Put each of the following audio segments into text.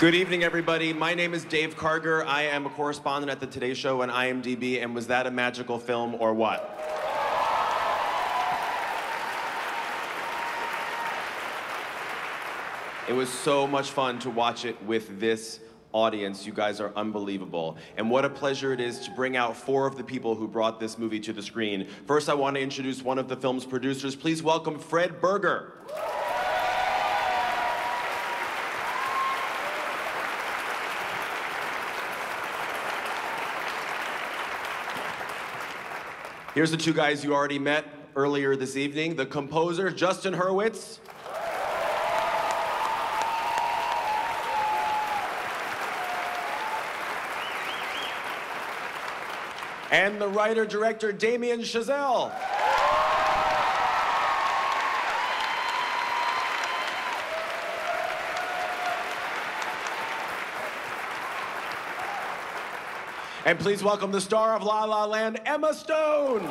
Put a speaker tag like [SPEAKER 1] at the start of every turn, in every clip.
[SPEAKER 1] Good evening, everybody. My name is Dave Karger. I am a correspondent at the Today Show and IMDb. And was that a magical film or what? It was so much fun to watch it with this audience. You guys are unbelievable. And what a pleasure it is to bring out four of the people who brought this movie to the screen. First, I want to introduce one of the film's producers. Please welcome Fred Berger. Here's the two guys you already met earlier this evening the composer, Justin Hurwitz. And the writer director, Damien Chazelle. And please welcome the star of La La Land, Emma Stone.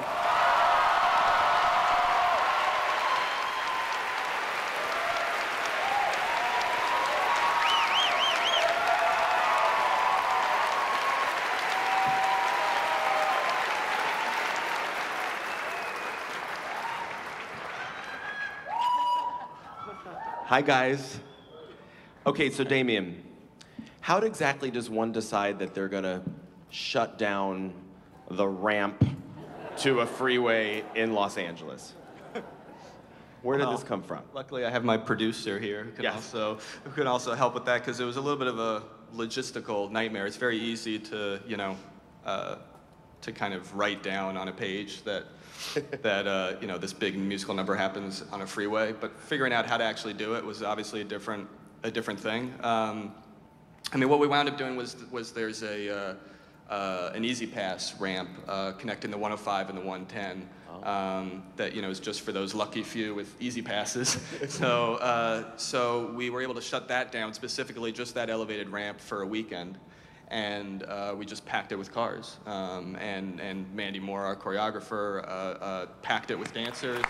[SPEAKER 1] Hi, guys. Okay, so Damien, how exactly does one decide that they're gonna shut down the ramp to a freeway in Los Angeles? Where did
[SPEAKER 2] Well,
[SPEAKER 1] this come from?
[SPEAKER 2] Luckily, I have my producer here who can
[SPEAKER 1] Yes.
[SPEAKER 2] also who can also help with that because it was a little bit of a logistical nightmare. It's very easy to you know uh, to kind of write down on a page that that uh, you know this big musical number happens on a freeway, but figuring out how to actually do it was obviously a different a different thing. Um, I mean, what we wound up doing was was there's a uh, uh, an easy pass ramp uh, connecting the 105 and the 110 um, that you know is just for those lucky few with easy passes. so uh, so we were able to shut that down specifically just that elevated ramp for a weekend. And uh, we just packed it with cars. Um, and, and Mandy Moore, our choreographer, uh, uh, packed it with dancers.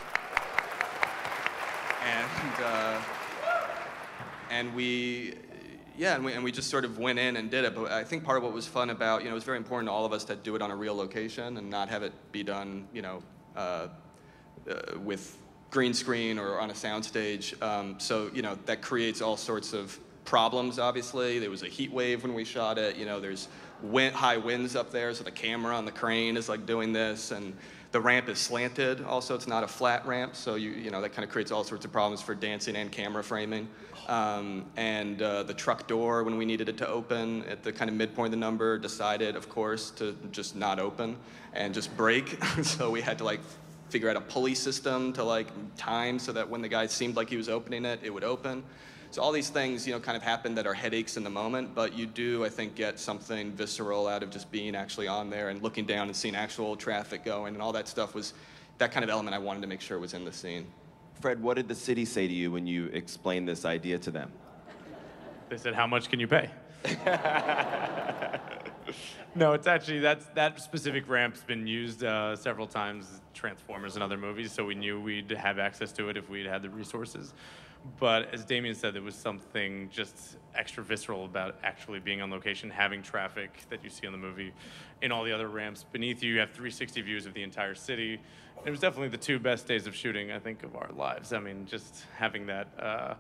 [SPEAKER 2] And uh, and we yeah and we, and we just sort of went in and did it but i think part of what was fun about you know it was very important to all of us to do it on a real location and not have it be done you know uh, uh, with green screen or on a soundstage. Um, so you know that creates all sorts of problems obviously. There was a heat wave when we shot it you know there's wind, high winds up there so the camera on the crane is like doing this and the ramp is slanted also. It's not a flat ramp so you you know that kind of creates all sorts of problems for dancing and camera framing. Um, and uh, the truck door when we needed it to open at the kind of midpoint of the number decided of course to just not open and just break so we had to like figure out a pulley system to like time so that when the guy seemed like he was opening it it would open so all these things, you know, kind of happen that are headaches in the moment, but you do, I think, get something visceral out of just being actually on there and looking down and seeing actual traffic going and all that stuff was that kind of element I wanted to make sure was in the scene.
[SPEAKER 1] Fred, what did the city say to you when you explained this idea to them?
[SPEAKER 3] They said, "How much can you pay?" no, it's actually that's that specific ramp's been used uh, several times, Transformers and other movies, so we knew we'd have access to it if we'd had the resources. But as Damien said, there was something just extra visceral about actually being on location, having traffic that you see on the movie. In all the other ramps beneath you, you have 360 views of the entire city. It was definitely the two best days of shooting, I think, of our lives. I mean, just having that. Uh,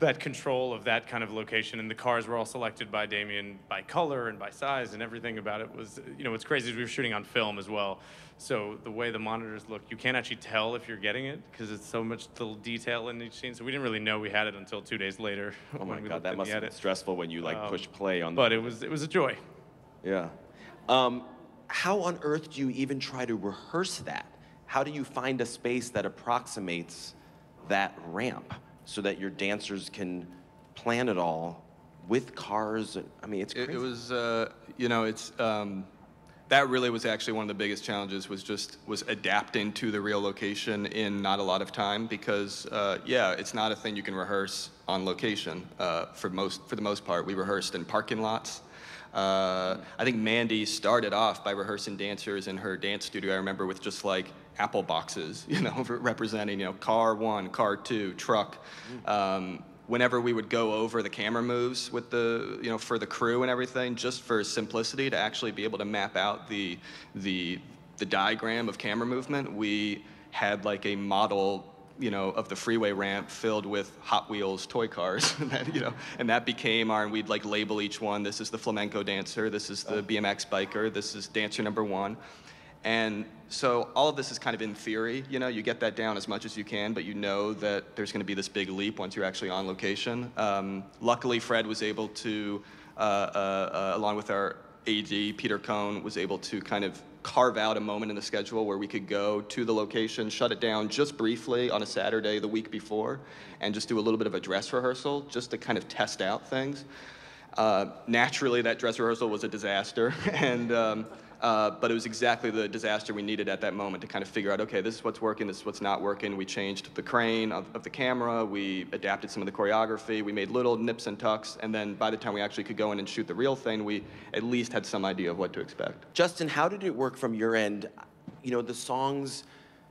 [SPEAKER 3] that control of that kind of location. And the cars were all selected by Damien by color and by size, and everything about it was, you know, what's crazy is we were shooting on film as well. So the way the monitors look, you can't actually tell if you're getting it because it's so much little detail in each scene. So we didn't really know we had it until two days later.
[SPEAKER 1] Oh my God, that must have been stressful when you like
[SPEAKER 3] Um,
[SPEAKER 1] push play on.
[SPEAKER 3] But it was it was a joy.
[SPEAKER 1] yeah. Um, how on earth do you even try to rehearse that? How do you find a space that approximates that ramp so that your dancers can plan it all with cars? I mean, it's
[SPEAKER 2] It, it was, uh, you know, it's um, that really was actually one of the biggest challenges was just was adapting to the real location in not a lot of time because uh, yeah, it's not a thing you can rehearse on location uh, for most for the most part. We rehearsed in parking lots. Uh, I think Mandy started off by rehearsing dancers in her dance studio. I remember with just like apple boxes, you know, representing you know car one, car two, truck. Um, whenever we would go over the camera moves with the you know for the crew and everything just for simplicity to actually be able to map out the the the diagram of camera movement we had like a model you know of the freeway ramp filled with hot wheels toy cars and that you know and that became our and we'd like label each one. This is the flamenco dancer. This is the bmx biker. This is dancer number one and so all of this is kind of in theory, you know, you get that down as much as you can, but you know that there's going to be this big leap once you're actually on location. Um, luckily, Fred was able to, uh, uh, uh, along with our AD, Peter Cohn, was able to kind of carve out a moment in the schedule where we could go to the location, shut it down just briefly on a Saturday the week before, and just do a little bit of a dress rehearsal just to kind of test out things. Uh, naturally, that dress rehearsal was a disaster, and um, uh, but it was exactly the disaster we needed at that moment to kind of figure out, okay, this is what's working, this is what's not working. We changed the crane of, of the camera, we adapted some of the choreography, we made little nips and tucks, and then by the time we actually could go in and shoot the real thing, we at least had some idea of what to expect.
[SPEAKER 1] Justin, how did it work from your end? You know, the songs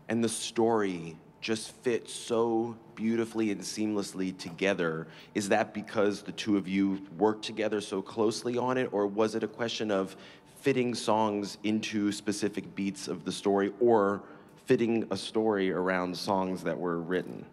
[SPEAKER 1] and the story just fit so beautifully and seamlessly together. Is that because the two of you worked together so closely on it, or was it a question of fitting songs into specific beats of the story or fitting a story around songs that were written?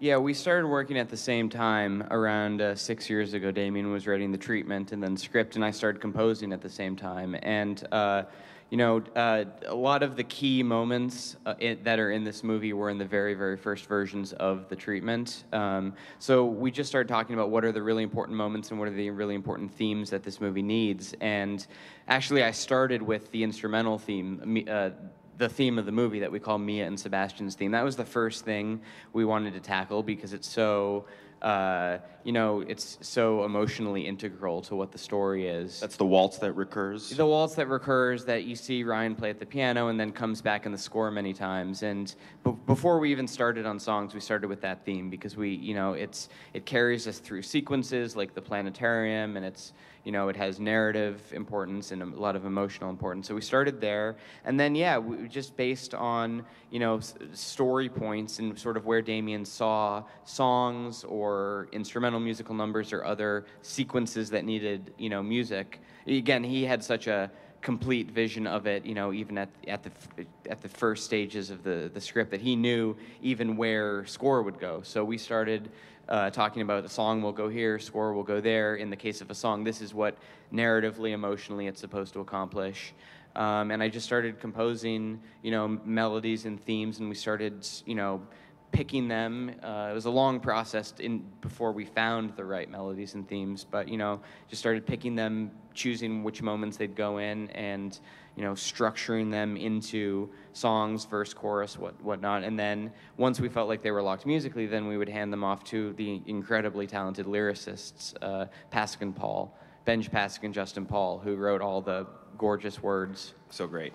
[SPEAKER 4] Yeah, we started working at the same time around uh, six years ago. Damien was writing the treatment and then script, and I started composing at the same time. And uh, you know, uh, a lot of the key moments uh, that are in this movie were in the very, very first versions of the treatment. Um, so we just started talking about what are the really important moments and what are the really important themes that this movie needs. And actually, I started with the instrumental theme. Uh, the theme of the movie that we call Mia and Sebastian's theme. That was the first thing we wanted to tackle because it's so uh, you know, it's so emotionally integral to what the story is.
[SPEAKER 1] That's the waltz that recurs.
[SPEAKER 4] The waltz that recurs that you see Ryan play at the piano and then comes back in the score many times. And b- before we even started on songs, we started with that theme because we, you know, it's it carries us through sequences like the planetarium, and it's you know, it has narrative importance and a lot of emotional importance. So we started there, and then yeah, we, just based on you know s- story points and sort of where Damien saw songs or instrumental musical numbers or other sequences that needed you know music. Again, he had such a complete vision of it, you know, even at, at the at the first stages of the the script that he knew even where score would go. So we started uh, talking about a song will go here, score will go there. In the case of a song, this is what narratively, emotionally it's supposed to accomplish. Um, and I just started composing, you know, melodies and themes, and we started, you know, picking them. Uh, it was a long process in before we found the right melodies and themes, but you know, just started picking them, choosing which moments they'd go in, and you know, structuring them into songs, verse, chorus, what whatnot. And then once we felt like they were locked musically, then we would hand them off to the incredibly talented lyricists, uh, Pasek and Paul, Benj Pasek and Justin Paul, who wrote all the gorgeous words.
[SPEAKER 1] So great.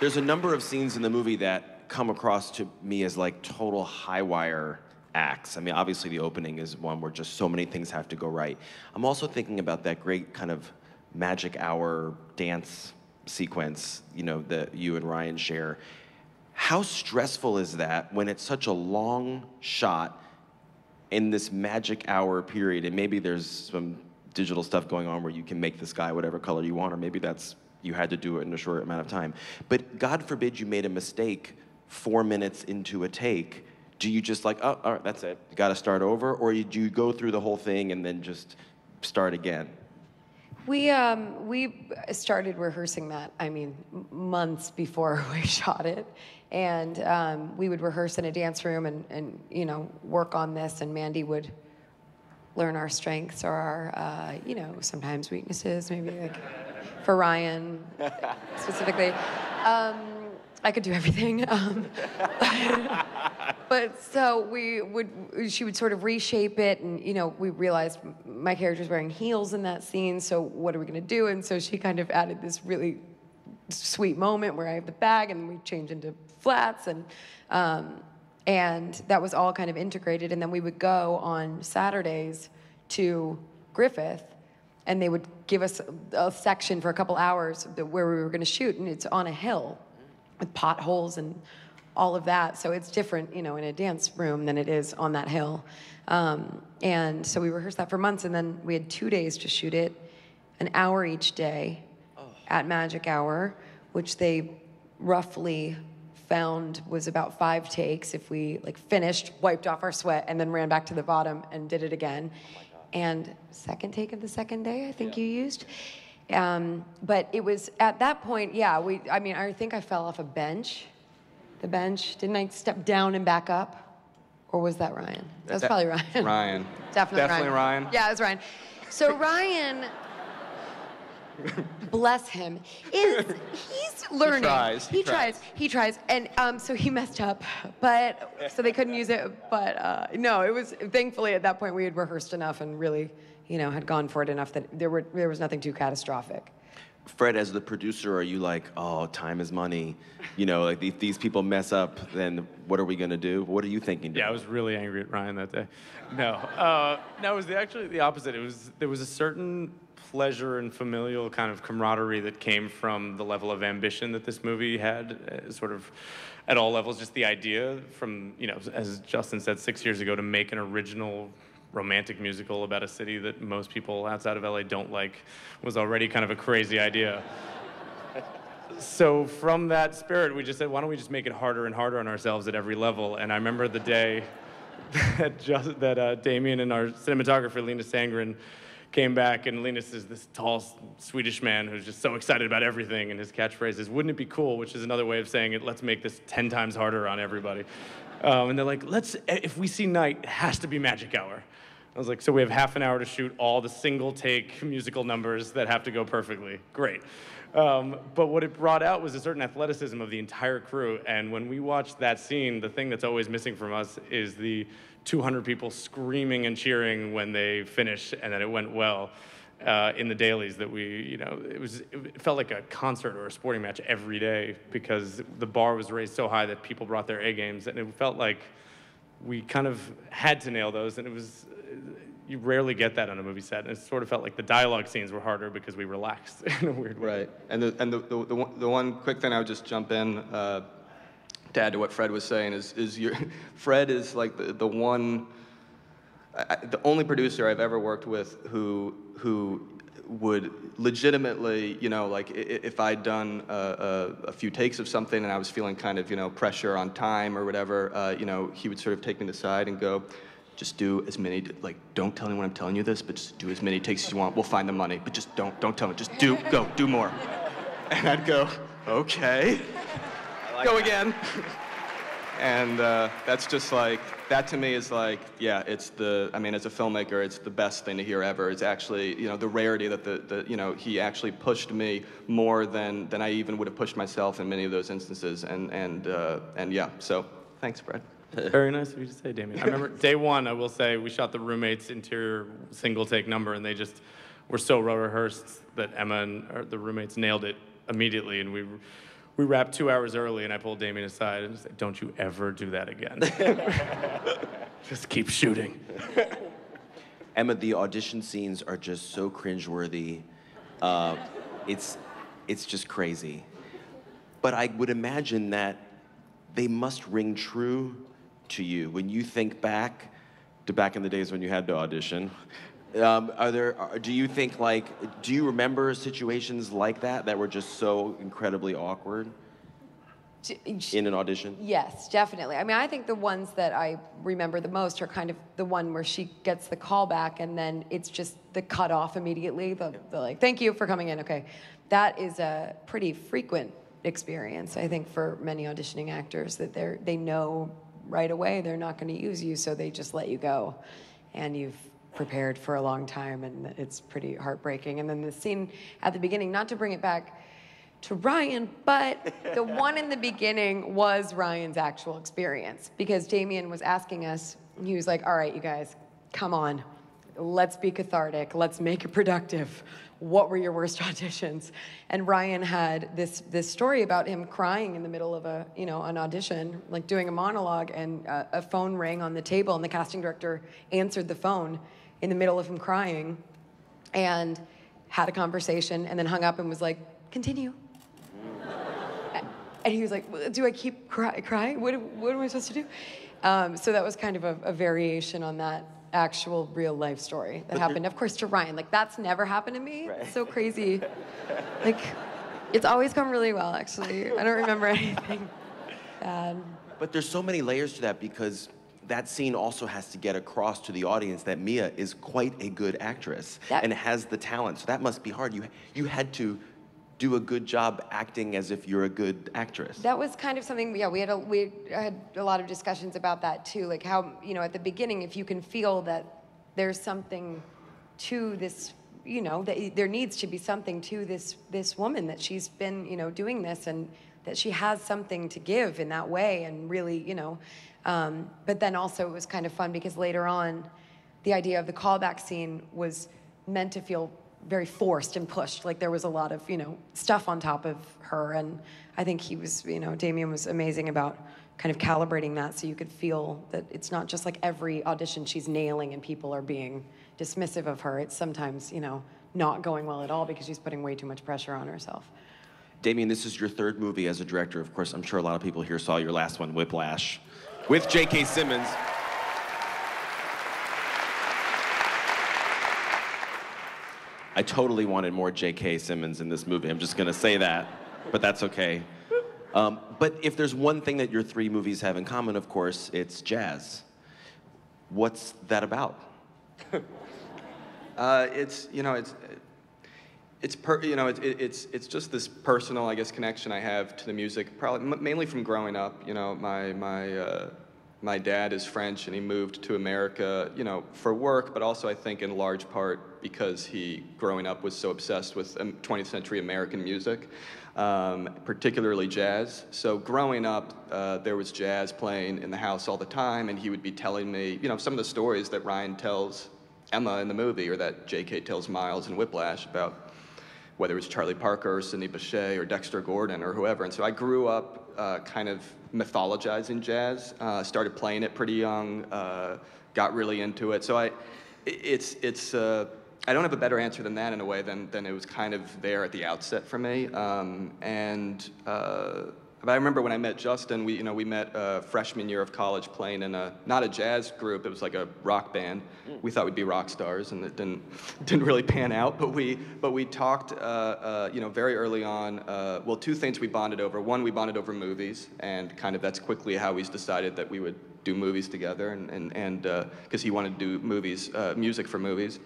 [SPEAKER 1] There's a number of scenes in the movie that come across to me as like total high wire acts. I mean, obviously the opening is one where just so many things have to go right. I'm also thinking about that great kind of magic hour dance sequence, you know, that you and Ryan share. How stressful is that when it's such a long shot in this magic hour period and maybe there's some digital stuff going on where you can make the sky whatever color you want or maybe that's you had to do it in a short amount of time. But God forbid you made a mistake 4 minutes into a take do you just like, oh, all right, that's it, you got to start over, or do you go through the whole thing and then just start again?
[SPEAKER 5] We um, we started rehearsing that. I mean, months before we shot it, and um, we would rehearse in a dance room and and you know work on this. And Mandy would learn our strengths or our uh, you know sometimes weaknesses, maybe like for Ryan specifically. Um, I could do everything. Um, but so we would, she would sort of reshape it, and you know, we realized my character's wearing heels in that scene. So what are we gonna do? And so she kind of added this really sweet moment where I have the bag, and we change into flats, and um, and that was all kind of integrated. And then we would go on Saturdays to Griffith, and they would give us a, a section for a couple hours where we were going to shoot, and it's on a hill with potholes and all of that. So it's different, you know, in a dance room than it is on that hill. Um, and so we rehearsed that for months, and then we had two days to shoot it, an hour each day at Magic Hour, which they roughly found was about five takes if we like finished, wiped off our sweat, and then ran back to the bottom and did it again. And second take of the second day, I think you used. Um, but it was at that point, yeah. We, I mean, I think I fell off a bench. The bench. Didn't I step down and back up? Or was that Ryan? That was
[SPEAKER 2] That-
[SPEAKER 5] probably Ryan.
[SPEAKER 2] Ryan.
[SPEAKER 5] Definitely,
[SPEAKER 2] Definitely Ryan.
[SPEAKER 5] Yeah, it was Ryan. So Ryan, bless him, is he's learning.
[SPEAKER 2] He tries, he
[SPEAKER 5] He tries. He tries. And um, so he messed up, but so they couldn't use it. But uh, no, it was thankfully at that point we had rehearsed enough and really, you know, had gone for it enough that there were there was nothing too catastrophic.
[SPEAKER 1] Fred, as the producer, are you like, oh, time is money? You know, like if these people mess up, then what are we gonna do? What are you thinking?
[SPEAKER 3] Yeah, I was really angry at Ryan that day. No, uh, no, it was the, actually the opposite. It was there was a certain pleasure and familial kind of camaraderie that came from the level of ambition that this movie had, uh, sort of at all levels. Just the idea from you know, as Justin said six years ago, to make an original romantic musical about a city that most people outside of LA don't like was already kind of a crazy idea. So from that spirit, we just said, why don't we just make it harder and harder on ourselves at every level? And I remember the day that, just, that uh, Damien and our cinematographer, Linus Sandgren, came back, and Linus is this tall Swedish man who's just so excited about everything, and his catchphrase is, wouldn't it be cool? Which is another way of saying it, let's make this 10 times harder on everybody. Um, and they're like, let's, if we see night, it has to be magic hour. I was like, so we have half an hour to shoot all the single take musical numbers that have to go perfectly. Great. Um, but what it brought out was a certain athleticism of the entire crew. And when we watched that scene, the thing that's always missing from us is the 200 people screaming and cheering when they finish and that it went well. Uh, in the dailies that we, you know, it was it felt like a concert or a sporting match every day because the bar was raised so high that people brought their A games, and it felt like we kind of had to nail those, and it was you rarely get that on a movie set. And it sort of felt like the dialogue scenes were harder because we relaxed in a weird way.
[SPEAKER 2] Right. And the and the, the, the, one, the one quick thing I would just jump in uh, to add to what Fred was saying is is your Fred is like the, the one I, the only producer I've ever worked with who who would legitimately, you know, like if I'd done a, a, a few takes of something and I was feeling kind of, you know, pressure on time or whatever, uh, you know, he would sort of take me to the side and go, just do as many, like, don't tell anyone I'm telling you this, but just do as many takes as you want. We'll find the money, but just don't, don't tell me. Just do, go, do more. And I'd go, okay, go again. And uh, that's just like, that to me is like, yeah, it's the, I mean, as a filmmaker, it's the best thing to hear ever. It's actually, you know, the rarity that the, the you know, he actually pushed me more than, than I even would have pushed myself in many of those instances. And, and, uh, and yeah, so thanks, Fred.
[SPEAKER 3] Very nice of you to say, Damien. I remember day one, I will say, we shot the roommates' interior single take number, and they just were so well rehearsed that Emma and the roommates nailed it immediately. And we, we wrapped two hours early, and I pulled Damien aside and said, Don't you ever do that again. just keep shooting.
[SPEAKER 1] Emma, the audition scenes are just so cringeworthy. Uh, it's, it's just crazy. But I would imagine that they must ring true to you when you think back to back in the days when you had to audition. Um, are there? Are, do you think like? Do you remember situations like that that were just so incredibly awkward in an audition?
[SPEAKER 5] Yes, definitely. I mean, I think the ones that I remember the most are kind of the one where she gets the call back and then it's just the cut off immediately. The, the like, thank you for coming in. Okay. That is a pretty frequent experience, I think, for many auditioning actors that they're, they know right away they're not going to use you, so they just let you go. And you've prepared for a long time and it's pretty heartbreaking. And then the scene at the beginning, not to bring it back to Ryan, but the one in the beginning was Ryan's actual experience because Damien was asking us, he was like, All right, you guys, come on, let's be cathartic, let's make it productive. What were your worst auditions? And Ryan had this this story about him crying in the middle of a you know an audition, like doing a monologue, and a, a phone rang on the table, and the casting director answered the phone in the middle of him crying, and had a conversation, and then hung up and was like, "Continue." and he was like, "Well, "Do I keep cry- crying? What, what am I supposed to do?" Um, so that was kind of a, a variation on that actual real life story that
[SPEAKER 1] there-
[SPEAKER 5] happened. Of course, to Ryan, like that's never happened to me. It's so crazy. like, it's always gone really well. Actually, I don't remember anything bad.
[SPEAKER 1] But there's so many layers to that because that scene also has to get across to the audience that Mia is quite a good actress
[SPEAKER 5] That-
[SPEAKER 1] and has the talent. So that must be hard. You you had to do a good job acting as if you're a good actress.
[SPEAKER 5] That was kind of something. Yeah, we had a we had a lot of discussions about that too. Like how you know at the beginning, if you can feel that there's something to this, you know, that there needs to be something to this this woman that she's been you know doing this and that she has something to give in that way and really you know. Um, but then also it was kind of fun because later on, the idea of the callback scene was meant to feel very forced and pushed. Like there was a lot of, you know, stuff on top of her. And I think he was, you know, Damien was amazing about kind of calibrating that so you could feel that it's not just like every audition she's nailing and people are being dismissive of her. It's sometimes, you know, not going well at all because she's putting way too much pressure on herself.
[SPEAKER 1] Damien, this is your third movie as a director. Of course, I'm sure a lot of people here saw your last one, Whiplash, with J.K. Simmons. I totally wanted more J.K. Simmons in this movie. I'm just going to say that, but that's okay. Um, but if there's one thing that your three movies have in common, of course, it's jazz. What's that about?
[SPEAKER 2] Uh, it's you know it's it's per, you know it, it, it's it's just this personal I guess connection I have to the music probably m- mainly from growing up you know my my uh, my dad is French and he moved to America you know for work but also I think in large part because he growing up was so obsessed with um, 20th century American music um, particularly jazz so growing up uh, there was jazz playing in the house all the time and he would be telling me you know some of the stories that Ryan tells Emma in the movie, or that J.K. tells Miles in Whiplash about whether it was Charlie Parker or Sidney Bechet or Dexter Gordon or whoever. And so I grew up uh, kind of mythologizing jazz. Uh, started playing it pretty young. Uh, got really into it. So I, it's it's. Uh, I don't have a better answer than that in a way than than it was kind of there at the outset for me. Um, and uh, but I remember when I met Justin, we, you know, we met uh, freshman year of college playing in a, not a jazz group, it was like a rock band. We thought we'd be rock stars and it didn't, didn't really pan out, but we, but we talked, uh, uh, you know, very early on, uh, well, two things we bonded over. One, we bonded over movies and kind of that's quickly how we decided that we would do movies together and, and, and, because he wanted to do movies, uh, music for movies.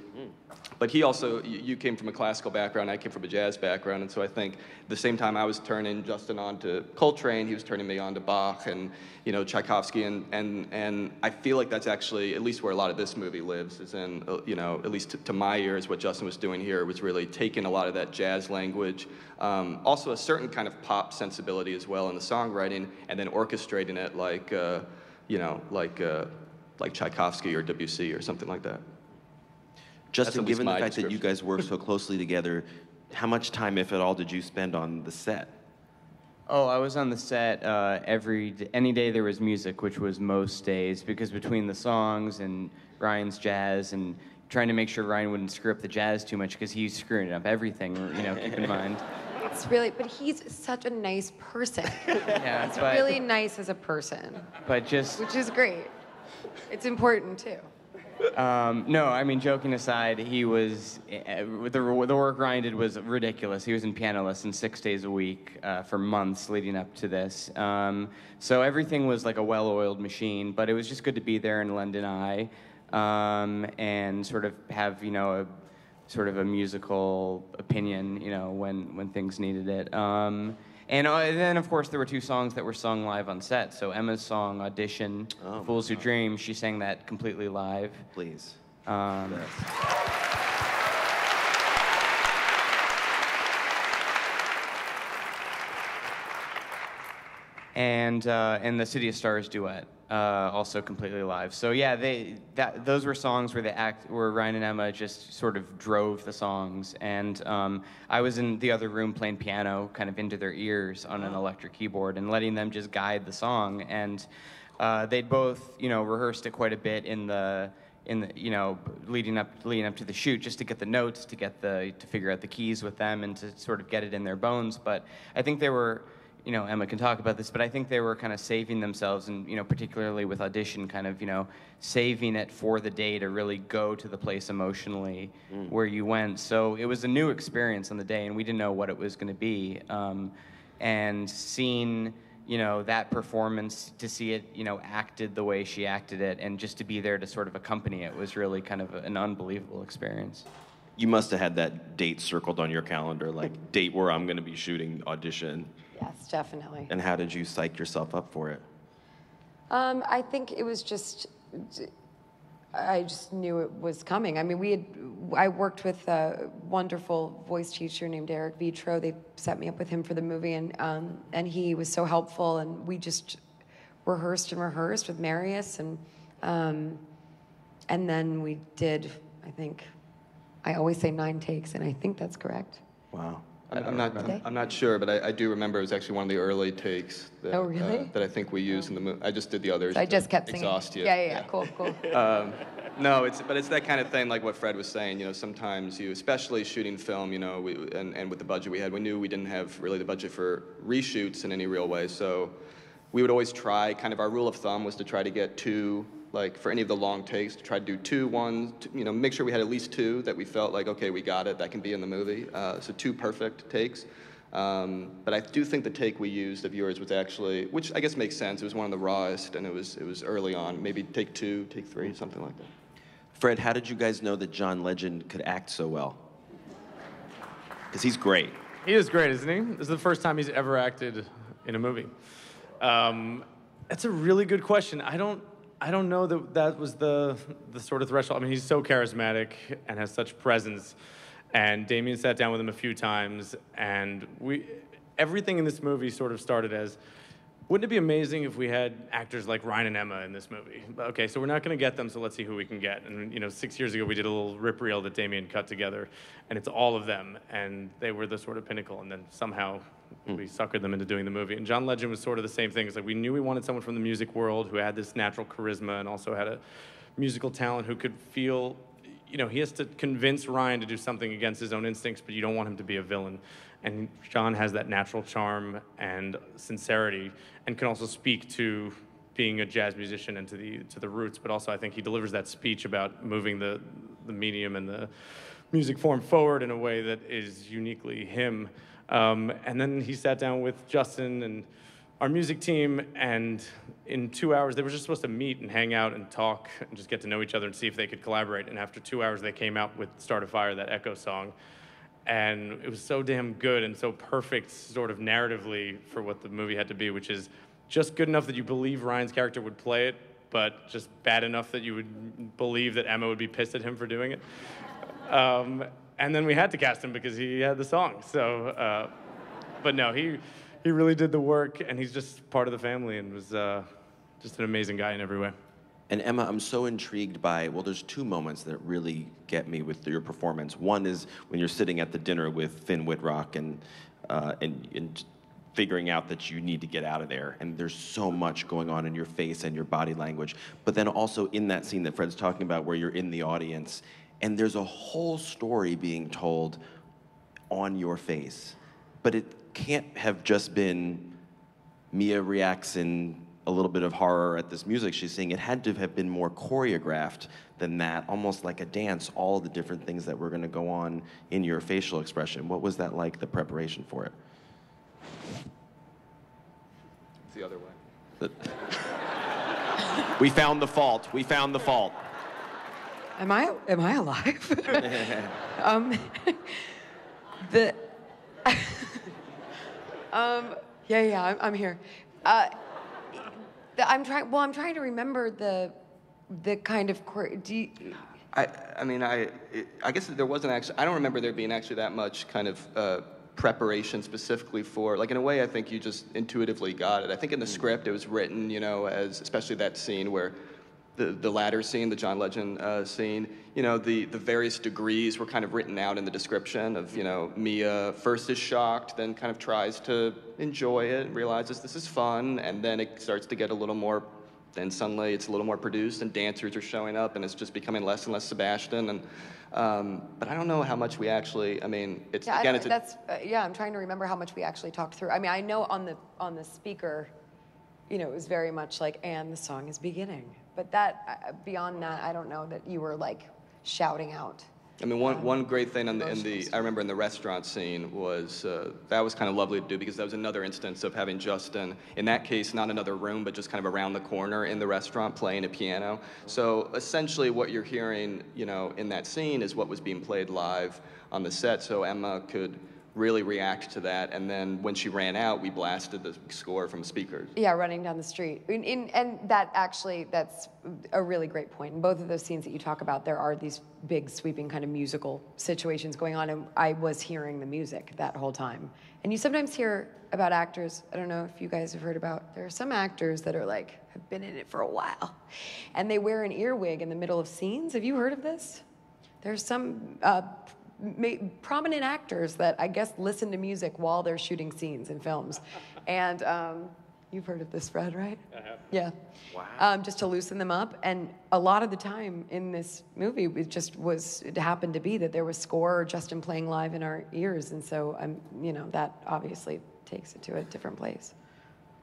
[SPEAKER 2] But he also, you came from a classical background, I came from a jazz background, and so I think the same time I was turning Justin on to Coltrane, he was turning me on to Bach and, you know, Tchaikovsky, and, and, and I feel like that's actually, at least where a lot of this movie lives, is in, uh, you know, at least to, to my ears, what Justin was doing here was really taking a lot of that jazz language, um, also a certain kind of pop sensibility as well in the songwriting, and then orchestrating it like, uh, you know, like, uh, like Tchaikovsky or Debussy or something like that.
[SPEAKER 1] Justin, given the fact that you guys work so closely together, how much time, if at all, did you spend on the set?
[SPEAKER 4] Oh, I was on the set uh, every any day there was music, which was most days, because between the songs and Ryan's jazz and trying to make sure Ryan wouldn't screw up the jazz too much, because he's screwing up everything. You know, keep in mind.
[SPEAKER 5] It's really, but he's such a nice person.
[SPEAKER 4] Yeah,
[SPEAKER 5] He's
[SPEAKER 4] but,
[SPEAKER 5] really nice as a person,
[SPEAKER 4] but just
[SPEAKER 5] which is great. It's important too.
[SPEAKER 4] Um, no, I mean, joking aside, he was uh, the the work Ryan did was ridiculous. He was in piano lessons six days a week uh, for months leading up to this. Um, so everything was like a well-oiled machine. But it was just good to be there in London Eye um, and sort of have you know a sort of a musical opinion, you know, when when things needed it. Um, and, uh, then, of course, there were two songs that were sung live on set. So Emma's song "Audition,"
[SPEAKER 1] Oh,
[SPEAKER 4] "Fools Who Dream," she sang that completely live.
[SPEAKER 1] Please.
[SPEAKER 4] Um, and uh, and the City of Stars duet, uh, also completely live. So yeah, they that those were songs where the act where Ryan and Emma just sort of drove the songs, and um, I was in the other room playing piano, kind of into their ears on an electric keyboard, and letting them just guide the song. And uh, they'd both, you know, rehearsed it quite a bit in the in the you know leading up leading up to the shoot just to get the notes to get the to figure out the keys with them and to sort of get it in their bones but i think they were you know, Emma can talk about this, but I think they were kind of saving themselves, and you know, particularly with audition, kind of you know, saving it for the day to really go to the place emotionally where you went. So it was a new experience on the day, and we didn't know what it was going to be. Um, and seeing you know that performance to see it you know acted the way she acted it and just to be there to sort of accompany it was really kind of an unbelievable experience
[SPEAKER 1] You must have had that date circled on your calendar, like date where I'm going to be shooting audition.
[SPEAKER 5] Yes, definitely.
[SPEAKER 1] And how did you psych yourself up for it?
[SPEAKER 5] Um, I think it was just, I just knew it was coming. I mean, we had, I worked with a wonderful voice teacher named Eric Vetro. They set me up with him for the movie, and um, and he was so helpful. And we just rehearsed and rehearsed with Marius, and um, and then we did. I think, I always say nine takes, and I think that's correct.
[SPEAKER 1] Wow.
[SPEAKER 2] I- I'm not,
[SPEAKER 5] remember.
[SPEAKER 2] I'm not sure, but I, I do remember it was actually one of the early takes. That,
[SPEAKER 5] Oh, really?
[SPEAKER 2] uh, that I think we used in the movie. I just did the others.
[SPEAKER 5] So I
[SPEAKER 2] to
[SPEAKER 5] just kept singing.
[SPEAKER 2] Exhaust you.
[SPEAKER 5] Yeah, yeah, yeah. Cool, cool.
[SPEAKER 2] Um, no, it's but it's that kind of thing, like what Fred was saying. You know, sometimes you, especially shooting film, you know, we, and and with the budget we had, we knew we didn't have really the budget for reshoots in any real way. So we would always try. Kind of our rule of thumb was to try to get two, like for any of the long takes, to try to do two, one, two, you know, make sure we had at least two that we felt like, okay, we got it. That can be in the movie. Uh, so two perfect takes. Um, but I do think the take we used of yours was actually, which I guess makes sense. It was one of the rawest, and it was it was early on. Maybe take two, take three, something like that.
[SPEAKER 1] Fred, how did you guys know that John Legend could act so well? Because he's great.
[SPEAKER 3] He is great, isn't he? This is the first time he's ever acted in a movie. Um, that's a really good question. I don't, I don't know that that was the, the sort of threshold. I mean, he's so charismatic and has such presence. And Damien sat down with him a few times, and we, everything in this movie sort of started as, wouldn't it be amazing if we had actors like Ryan and Emma in this movie? Okay, so we're not going to get them, so let's see who we can get. And you know, six years ago we did a little rip reel that Damien cut together, and it's all of them, and they were the sort of pinnacle. And then somehow Mm. we suckered them into doing the movie. And John Legend was sort of the same thing. It's like we knew we wanted someone from the music world who had this natural charisma and also had a musical talent who could feel you know, he has to convince Ryan to do something against his own instincts, but you don't want him to be a villain. And John has that natural charm and sincerity, and can also speak to being a jazz musician and to the to the roots. But also, I think he delivers that speech about moving the the medium and the music form forward in a way that is uniquely him. Um, and then he sat down with Justin and our music team, and in two hours, they were just supposed to meet and hang out and talk and just get to know each other and see if they could collaborate. And after two hours, they came out with Start a Fire, that Echo song. And it was so damn good and so perfect, sort of narratively, for what the movie had to be, which is just good enough that you believe Ryan's character would play it, but just bad enough that you would believe that Emma would be pissed at him for doing it. Um, and then we had to cast him because he had the song. So, uh, but no, he he really did the work, and he's just part of the family, and was uh, just an amazing guy in every way.
[SPEAKER 1] And Emma, I'm so intrigued by, well, there's two moments that really get me with your performance. One is when you're sitting at the dinner with Finn Wittrock and, uh, and, and figuring out that you need to get out of there. And there's so much going on in your face and your body language. But then also in that scene that Fred's talking about where you're in the audience and there's a whole story being told on your face. But it can't have just been Mia reacts in a little bit of horror at this music she's seeing. It had to have been more choreographed than that, almost like a dance, all the different things that were going to go on in your facial expression. What was that like, the preparation for it?
[SPEAKER 2] It's the other way.
[SPEAKER 1] We found the fault. We found the fault.
[SPEAKER 5] Am I am I alive? um, the um, yeah yeah I'm, I'm here. Uh, the, I'm trying. Well, I'm trying to remember the the kind of chor- do you,
[SPEAKER 2] I, I mean, I, it, I guess there wasn't actually, I don't remember there being actually that much kind of uh, preparation specifically for, like in a way, I think you just intuitively got it. I think in the script it was written, you know, as, especially that scene where the, the ladder scene, the John Legend uh, scene, you know, the, the various degrees were kind of written out in the description of, you know, Mia first is shocked, then kind of tries to enjoy it and realizes this is fun, and then it starts to get a little more then suddenly it's a little more produced and dancers are showing up and it's just becoming less and less Sebastian and Um, but I don't know how much we actually. I mean, it's
[SPEAKER 5] Yeah,
[SPEAKER 2] again, it's a,
[SPEAKER 5] that's uh, yeah. I'm trying to remember how much we actually talked through. I mean, I know on the on the speaker, you know, it was very much like, and the song is beginning. But that uh, beyond that, I don't know that you were like shouting out.
[SPEAKER 2] I mean, one, one great thing in the, in the I remember in the restaurant scene was uh, that was kind of lovely to do because that was another instance of having Justin, in that case, not another room, but just kind of around the corner in the restaurant playing a piano. So essentially, what you're hearing, you know, in that scene is what was being played live on the set. So Emma could really react to that, and then when she ran out, we blasted the score from speakers.
[SPEAKER 5] Yeah, running down the street. In, in, and that actually, that's a really great point. In both of those scenes that you talk about, there are these big, sweeping kind of musical situations going on, and I was hearing the music that whole time. And you sometimes hear about actors, I don't know if you guys have heard about, there are some actors that are like, have been in it for a while, and they wear an earwig in the middle of scenes. Have you heard of this? There's some uh, prominent actors that I guess listen to music while they're shooting scenes in films. And um, you've heard of this, Fred, right? I have. Yeah.
[SPEAKER 1] Wow.
[SPEAKER 5] Um, just to loosen them up. And a lot of the time in this movie, it just was, it happened to be that there was score or Justin playing live in our ears. And so, I'm, you know, that obviously takes it to a different place.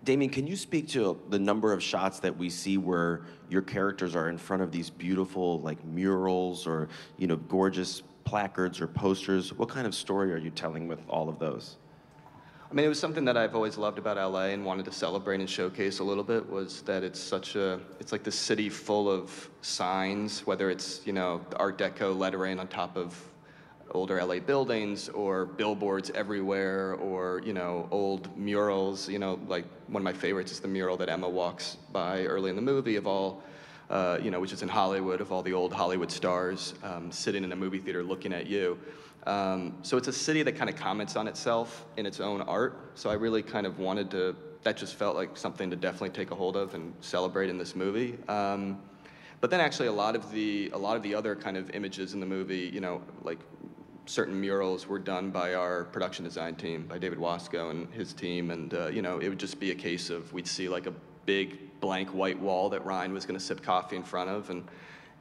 [SPEAKER 1] Damien, can you speak to the number of shots that we see where your characters are in front of these beautiful like murals or you know gorgeous placards or posters? What kind of story are you telling with all of those?
[SPEAKER 2] I mean, it was something that I've always loved about LA and wanted to celebrate and showcase a little bit was that it's such a, it's like this city full of signs, whether it's, you know, the Art Deco lettering on top of older LA buildings or billboards everywhere or, you know, old murals, you know, like one of my favorites is the mural that Emma walks by early in the movie of all, uh, you know, which is in Hollywood, of all the old Hollywood stars um, sitting in a movie theater looking at you. Um, so it's a city that kind of comments on itself in its own art. So I really kind of wanted to, that just felt like something to definitely take a hold of and celebrate in this movie. Um, but then actually a lot of the, a lot of the other kind of images in the movie, you know, like certain murals were done by our production design team, by David Wasco and his team. And, uh, you know, it would just be a case of we'd see like a big blank white wall that Ryan was going to sip coffee in front of. And,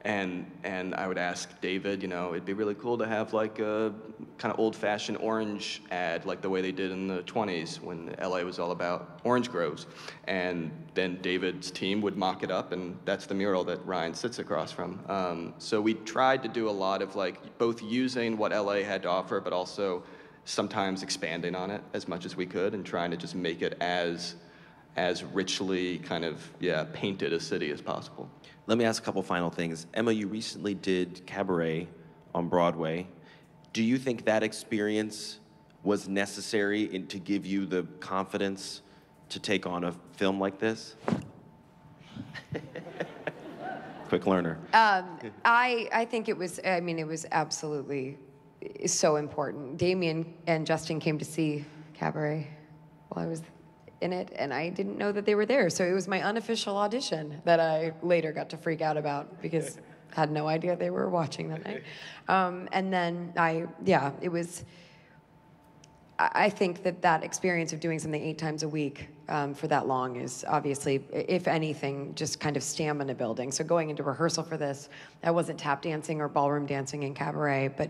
[SPEAKER 2] and, and I would ask David, you know, it'd be really cool to have like a kind of old fashioned orange ad, like the way they did in the 20s when LA was all about orange groves. And then David's team would mock it up, and that's the mural that Ryan sits across from. Um, so we tried to do a lot of like both using what LA had to offer, but also sometimes expanding on it as much as we could and trying to just make it as as richly kind of yeah painted a city as possible.
[SPEAKER 1] Let me ask a couple final things. Emma, you recently did Cabaret on Broadway. Do you think that experience was necessary in, to give you the confidence to take on a film like this? Quick learner.
[SPEAKER 5] Um, I, I think it was, I mean, it was absolutely so important. Damien and Justin came to see Cabaret while I was in it, and I didn't know that they were there. So it was my unofficial audition that I later got to freak out about because I had no idea they were watching that night. Um, and then I, yeah, it was. I think that that experience of doing something eight times a week um, for that long is obviously, if anything, just kind of stamina building. So going into rehearsal for this, I wasn't tap dancing or ballroom dancing in cabaret, but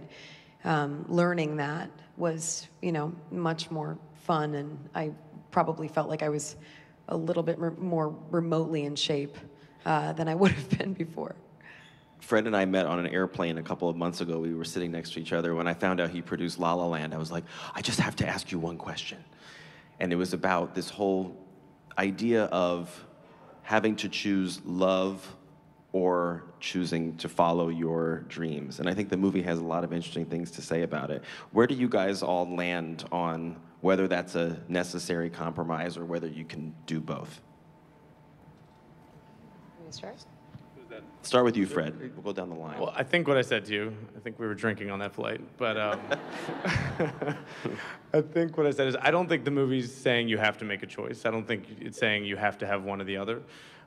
[SPEAKER 5] um, learning that was, you know, much more fun, and I probably felt like I was a little bit re- more remotely in shape uh, than I would have been before.
[SPEAKER 1] Fred and I met on an airplane a couple of months ago. We were sitting next to each other. When I found out he produced La La Land, I was like, I just have to ask you one question. And it was about this whole idea of having to choose love or choosing to follow your dreams. And I think the movie has a lot of interesting things to say about it. Where do you guys all land on whether that's a necessary compromise or whether you can do both? Start with you, Fred. We'll go down the line.
[SPEAKER 3] Well, I think what I said to you, I think we were drinking on that flight, but um, I think what I said is I don't think the movie's saying you have to make a choice. I don't think it's saying you have to have one or the other.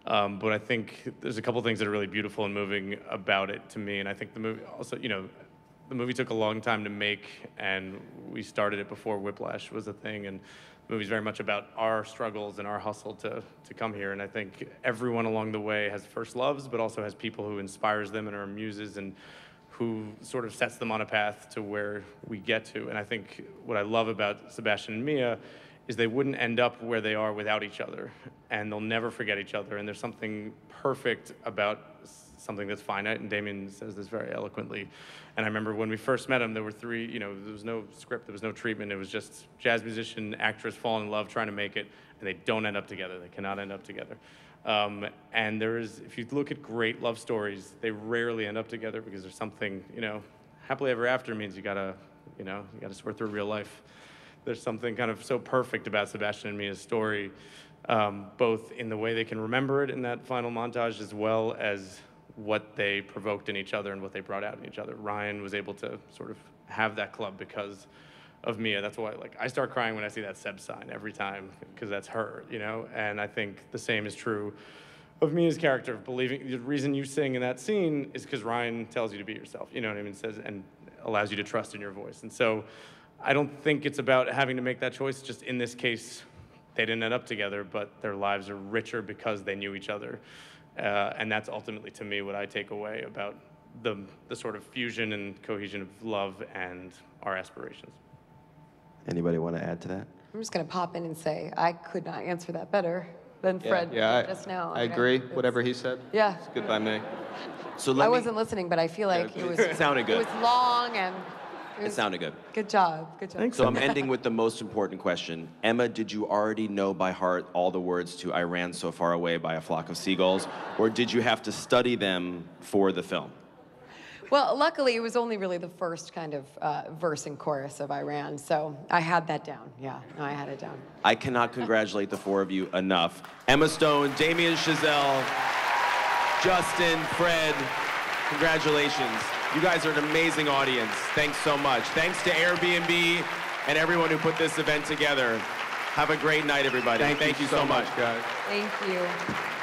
[SPEAKER 3] Um, but I think there's a couple things that are really beautiful and moving about it to me. And I think the movie also, you know, the movie took a long time to make, and we started it before Whiplash was a thing. And the movie's very much about our struggles and our hustle to, to come here. And I think everyone along the way has first loves, but also has people who inspires them and are muses and who sort of sets them on a path to where we get to. And I think what I love about Sebastian and Mia is they wouldn't end up where they are without each other, and they'll never forget each other. And there's something perfect about something that's finite, and Damien says this very eloquently. And I remember when we first met him, there were three, you know, there was no script, there was no treatment. It was just jazz musician, actress falling in love, trying to make it, and they don't end up together. They cannot end up together. Um, and there is, if you look at great love stories, they rarely end up together because there's something, you know, happily ever after means you gotta, you know, you gotta sort through real life. There's something kind of so perfect about Sebastian and Mia's story, um, both in the way they can remember it in that final montage, as well as what they provoked in each other and what they brought out in each other. Ryan was able to sort of have that club because of Mia. That's why, like, I start crying when I see that Seb sign every time because that's her, you know. And I think the same is true of Mia's character. Believing the reason you sing in that scene is because Ryan tells you to be yourself. You know what I mean? Says and allows you to trust in your voice. And so, I don't think it's about having to make that choice. Just in this case, they didn't end up together, but their lives are richer because they knew each other. Uh, and that's ultimately, to me, what I take away about the, the sort of fusion and cohesion of love and our aspirations.
[SPEAKER 1] Anybody want to add to that?
[SPEAKER 5] I'm just going to pop in and say I could not answer that better than Fred
[SPEAKER 2] yeah,
[SPEAKER 5] did
[SPEAKER 2] I,
[SPEAKER 5] just now.
[SPEAKER 2] I
[SPEAKER 5] mean,
[SPEAKER 2] agree.
[SPEAKER 5] it's-
[SPEAKER 2] Whatever he said.
[SPEAKER 5] Yeah.
[SPEAKER 2] It's good by me.
[SPEAKER 1] So let
[SPEAKER 5] I
[SPEAKER 1] me-
[SPEAKER 5] wasn't listening, but I feel like
[SPEAKER 2] Yeah,
[SPEAKER 5] it was
[SPEAKER 1] it sounded good.
[SPEAKER 5] It was long and it,
[SPEAKER 1] It sounded good.
[SPEAKER 5] Good job. Good job.
[SPEAKER 1] So I'm ending with the most important question. Emma, did you already know by heart all the words to I Ran So Far Away by a Flock of Seagulls, or did you have to study them for the film?
[SPEAKER 5] Well, luckily, it was only really the first kind of uh, verse and chorus of I Ran, so I had that down. Yeah, no, I had it down.
[SPEAKER 1] I cannot congratulate the four of you enough. Emma Stone, Damien Chazelle, Justin, Fred, congratulations. You guys are an amazing audience. Thanks so much. Thanks to Airbnb and everyone who put this event together. Have a great night, everybody. Thank, you, so much.
[SPEAKER 2] guys.
[SPEAKER 5] Thank you.